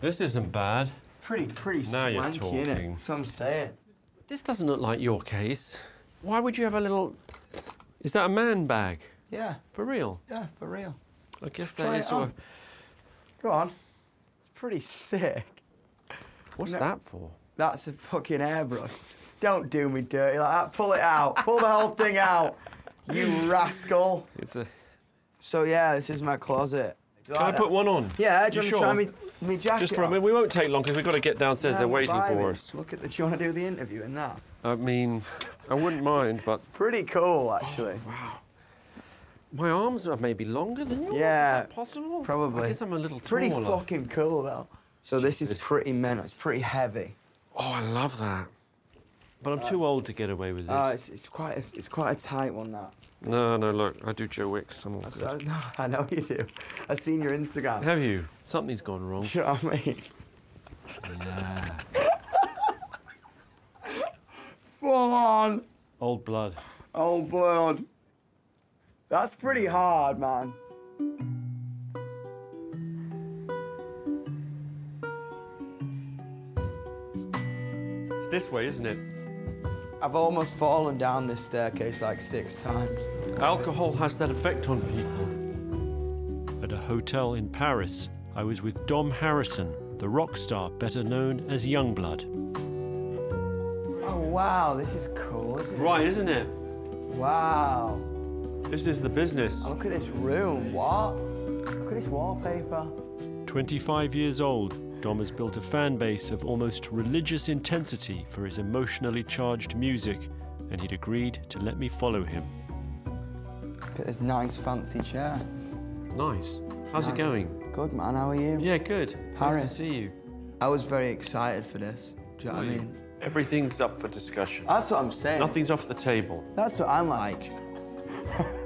This isn't bad. Pretty, pretty Now you're swanky, talking. innit? That's what I'm saying. This doesn't look like your case. Why would you have a little... Is that a man bag? Yeah, For real? yeah, for real. I guess that is sort of... Go on. It's pretty sick. What's No. that for? That's a fucking airbrush. Don't do me dirty like that. Pull it out. Pull the whole thing out. You rascal. It's a... So yeah, this is my closet. Can I put one on? Yeah, do You you, sure? try me, me jacket Just for a minute. We won't take long because we've got to get downstairs. They're waiting for us. Look at the. Do you want to do the interview in that? I mean, I wouldn't mind, but It's Pretty cool, actually. Oh, wow. My arms are maybe longer than yours. Yeah, Is that possible? probably. I guess I'm a little Pretty taller. fucking cool though. So this is pretty mental. It's pretty heavy. Oh, I love that. But I'm too old to get away with ah, this. Oh, it's, it's quite a, it's quite a tight one that. No, no, look, I do Joe Wicks. I'm all good. So, no, I know you do. I've seen your Instagram. Have you? Something's gone wrong. Do you know what I mean? Yeah. Full on. Old blood. Old blood. That's pretty hard, man. It's this way, isn't it? I've almost fallen down this staircase like six times. Alcohol has that effect on people. At a hotel in Paris, I was with Dom Harrison, the rock star better known as Yungblud. Oh, wow, this is cool, isn't it? Right, isn't it? Wow. This is the business. Oh, look at this room. What? Look at this wallpaper. 25 years old, Dom has built a fan base of almost religious intensity for his emotionally charged music, and he'd agreed to let me follow him. Look at this nice, fancy chair. Nice. How's it going? Good, man. How are you? Yeah, good. Nice to see you. I was very excited for this. Do you know what I mean? Everything's up for discussion. That's what I'm saying. Nothing's off the table. That's what I'm like.